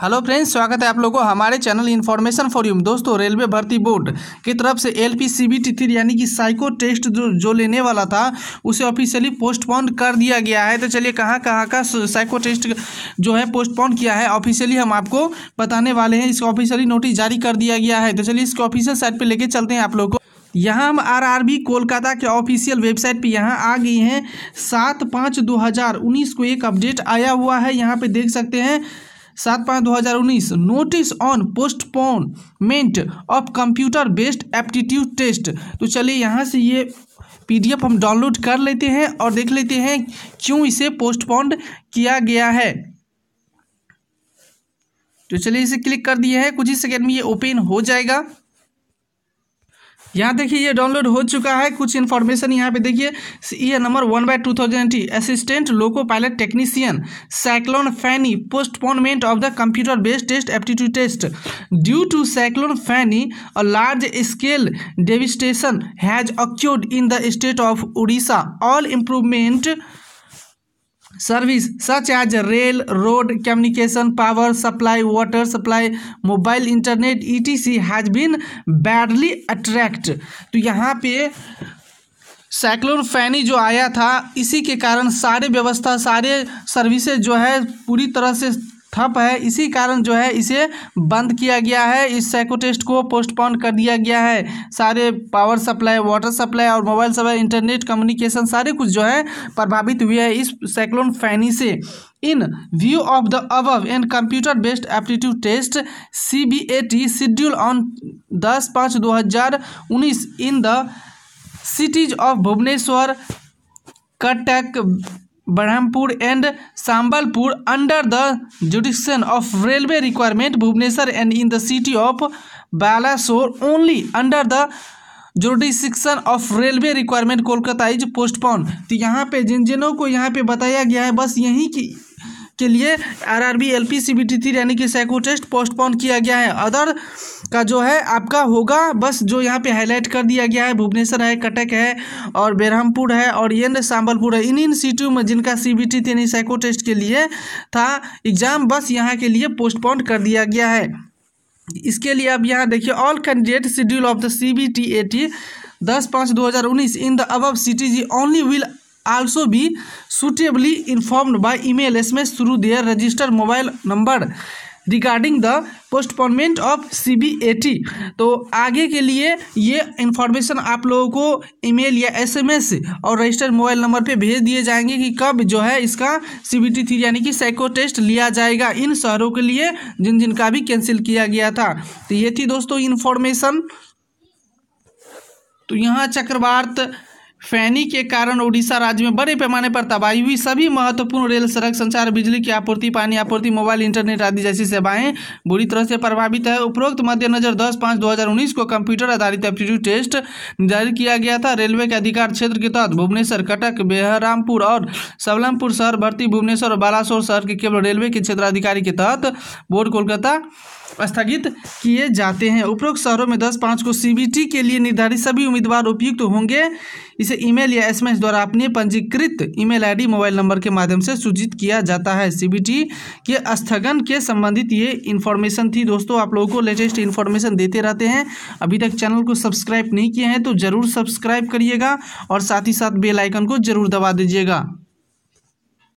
Hello friends, स्वागत है आप लोगों को हमारे चैनल इन्फॉर्मेशन फॉर यू दोस्तों, रेलवे भर्ती बोर्ड की तरफ़ से L P C B T यानी कि साइको टेस्ट जो जो लेने वाला था, उसे ऑफिशियली पोस्टपोन कर दिया गया है। तो चलिए, कहाँ कहाँ का साइको टेस्ट जो है पोस्टपोन किया है ऑफिशियली हम आपको बताने वाले हैं। इसका ऑफिशियली नोटिस जारी कर दिया गया है। तो चलिए, इसके ऑफिशियल साइट पर लेके चलते हैं आप लोग। को यहाँ हम आर आर बी कोलकाता के ऑफिशियल वेबसाइट पे यहाँ आ गई हैं। सात पाँच दो हज़ार उन्नीस को एक अपडेट आया हुआ है। यहाँ पे देख सकते हैं सात पाँच दो हज़ार उन्नीस notice on postponement of computer based aptitude test तो चलिए यहाँ से ये पीडीएफ हम डाउनलोड कर लेते हैं और देख लेते हैं क्यों इसे पोस्टपोन्ड किया गया है। तो चलिए इसे क्लिक कर दिए हैं, कुछ ही सेकेंड में ये ओपन हो जाएगा। यहाँ देखिए, ये डाउनलोड हो चुका है। कुछ इन्फॉर्मेशन यहाँ पे देखिए। ये number one by two thousand assistant loco pilot technician cyclone Fani postponement of the computer based test aptitude test due to cyclone Fani a large scale devastation has occurred in the state of Orissa all improvement service such as rail road communication power supply water supply mobile internet E T C has been badly attract तो यहाँ पे cyclone फैनी जो आया था, इसी के कारण सारे व्यवस्था, सारे सर्विसेज़ जो है, पूरी तरह से ठप है। इसी कारण जो है, इसे बंद किया गया है। इस साइको टेस्ट को पोस्टपोन कर दिया गया है। सारे पावर सप्लाई वाटर सप्लाई और मोबाइल सप्लाई इंटरनेट कम्युनिकेशन सारे कुछ जो है, प्रभावित हुए हैं इस साइक्लोन फैनी से। In view of the above and computer based aptitude test C B A T schedule on दस पाँच दो हज़ार उन्नीस in the cities of Bhubaneswar, Cuttack Berhampur and Sambalpur under the jurisdiction of railway requirement Bhubaneswar and in the city of Balasore only under the jurisdiction of railway requirement Kolkata is postpone तो यहाँ पे जिन जिनों को यहाँ पे बताया गया है, बस यहीं की, के लिए R R B L P C B T three यानी कि सैको टेस्ट पोस्टपोन किया गया है। अदर का जो है आपका होगा। बस जो यहाँ पे हाईलाइट कर दिया गया है, भुवनेश्वर है, कटक है और बेरहमपुर है और ये सांबलपुर है। इन इन सीटों में जिनका सी बी टी यानी साइको टेस्ट के लिए था एग्ज़ाम बस यहाँ के लिए पोस्टपोन कर दिया गया है। इसके लिए अब यहाँ देखिए all candidate schedule of the C B A T T दस पाँच दो हज़ार उन्नीस in the above cities only will also be suitably informed by email sms through their registered mobile number regarding the postponement of C B A T तो आगे के लिए ये इन्फॉर्मेशन आप लोगों को ईमेल या एसएमएस और रजिस्टर्ड मोबाइल नंबर पे भेज दिए जाएँगे कि कब जो है इसका सी बी टी थ्री यानी कि साइको टेस्ट लिया जाएगा इन शहरों के लिए जिन जिनका भी कैंसिल किया गया था। तो ये थी दोस्तों इन्फॉर्मेशन तो यहाँ चक्रवात फैनी के कारण उड़ीसा राज्य में बड़े पैमाने पर तबाही हुई। सभी महत्वपूर्ण रेल, सड़क, संचार, बिजली की आपूर्ति, पानी आपूर्ति, मोबाइल, इंटरनेट आदि जैसी सेवाएँ बुरी तरह से प्रभावित है। उपरोक्त मद्देनजर दस पाँच दो हज़ार उन्नीस को कंप्यूटर आधारित एप्टीट्यूड टेस्ट निर्धारित किया गया था। रेलवे के अधिकार क्षेत्र के तहत भुवनेश्वर, कटक बेहरामपुर और सबलमपुर शहर, भर्ती भुवनेश्वर और बालासोर शहर के केवल रेलवे के क्षेत्राधिकारी के तहत बोर्ड कोलकाता स्थगित किए जाते हैं। उपरोक्त शहरों में दस पाँच को सीबीटी के लिए निर्धारित सभी उम्मीदवार उपयुक्त होंगे। इसे ईमेल या एसएमएस द्वारा अपने पंजीकृत ईमेल आईडी, मोबाइल नंबर के माध्यम से सूचित किया जाता है। सीबीटी के स्थगन के संबंधित ये इन्फॉर्मेशन थी। दोस्तों, आप लोगों को लेटेस्ट इन्फॉर्मेशन देते रहते हैं। अभी तक चैनल को सब्सक्राइब नहीं किए हैं तो ज़रूर सब्सक्राइब करिएगा और साथ ही साथ बेलाइकन को ज़रूर दबा दीजिएगा।